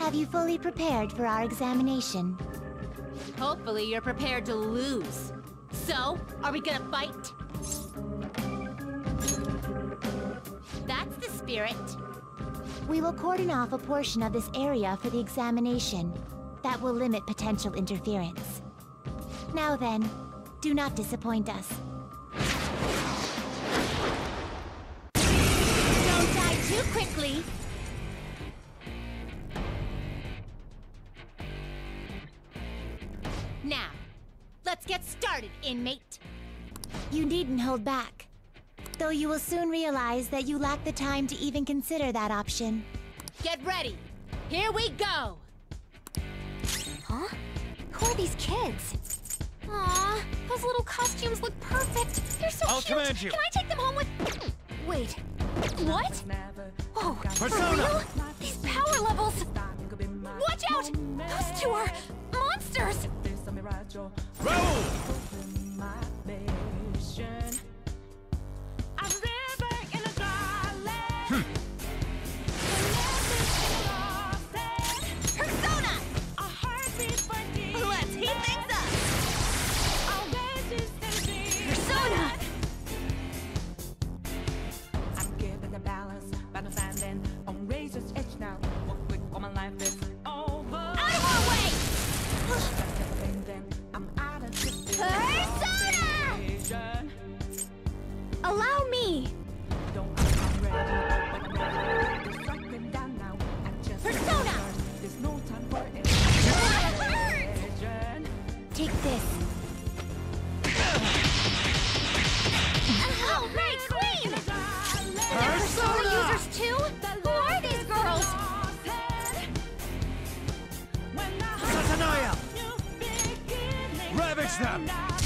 Have you fully prepared for our examination? Hopefully you're prepared to lose. So, are we gonna fight? That's the spirit. We will cordon off a portion of this area for the examination. That will limit potential interference. Now then, do not disappoint us. Don't die too quickly! Get started, inmate. You needn't hold back. Though you will soon realize that you lack the time to even consider that option. Get ready. Here we go. Huh? Who are these kids? Aw, those little costumes look perfect. They're so I'll cute. command you. Can I take them home with... Wait, what? Oh, Persona! for real? These power levels! Watch out! Those two are monsters! Roll! I just Persona! Take this. Oh, right, Queen! Persona users too? Who are these girls? Satanael! Ravage them!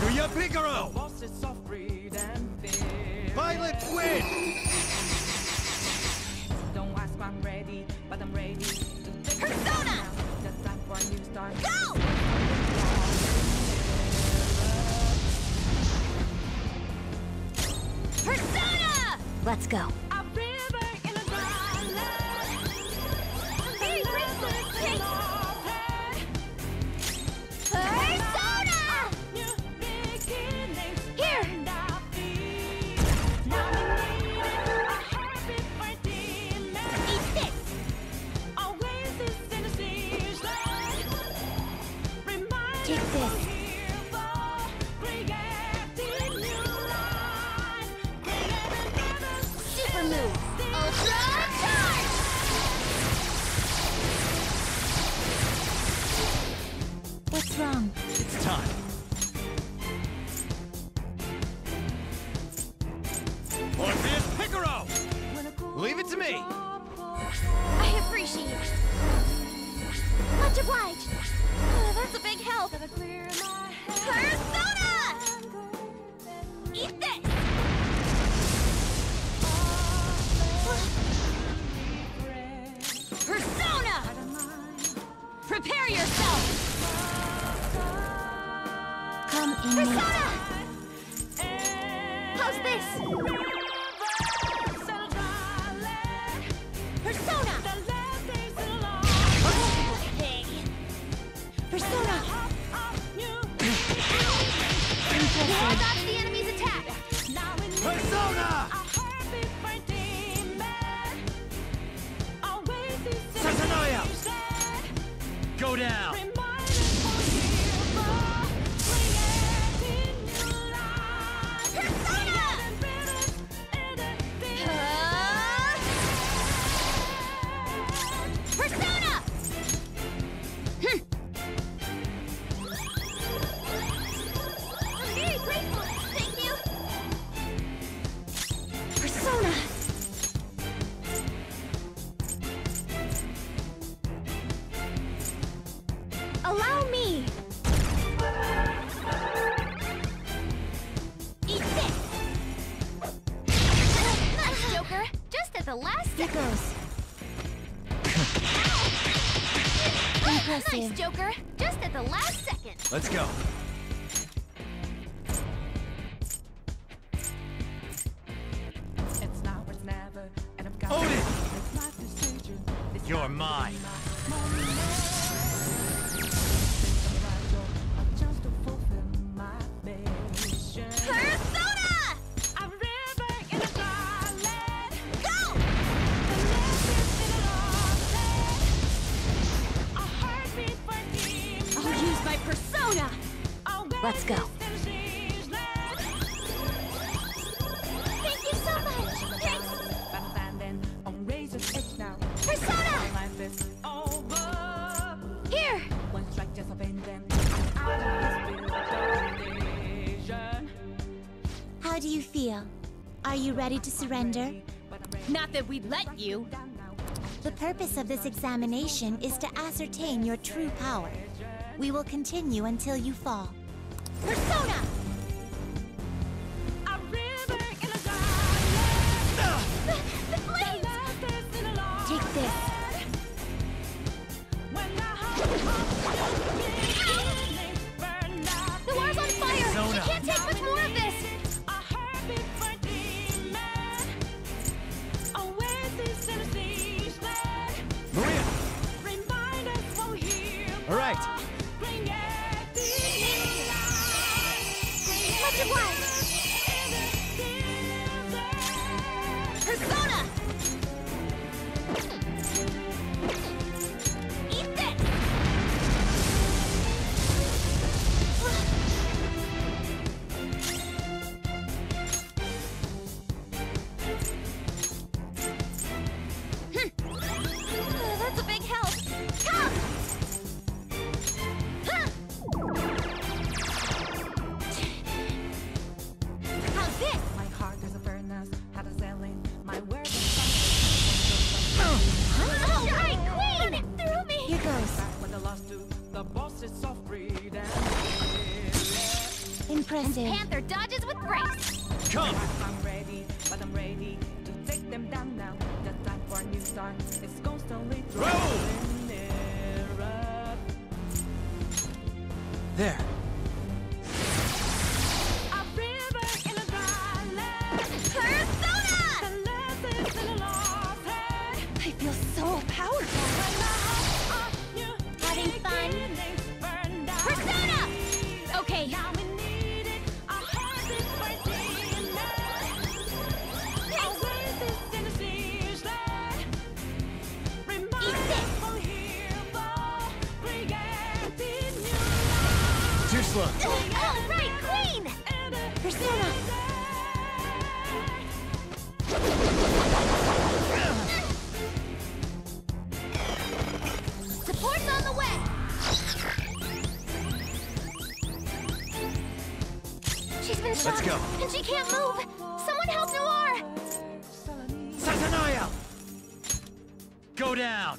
Do ya, Picaro! bosses of freedom. Violet, win! Don't ask, I'm ready, but I'm ready Persona! The time for a new start. Go! Persona! Let's go. Super move. Ultra! What's wrong? It's time. Go down! Goes. Impressive. Nice, Joker. Just at the last second. Let's go. ready to surrender? Not that we'd let you. The purpose of this examination is to ascertain your true power. We will continue until you fall. Persona! The boss is soft breed and Impressive. Panther dodges with grace. Come! I'm ready, but I'm ready to take them down now. The time for new start is constantly There. Queen! Oh, Persona! She's been shot, Let's go. and she can't move! Someone help Noir! Satanael! Go down!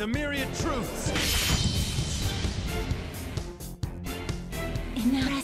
the myriad truths. And not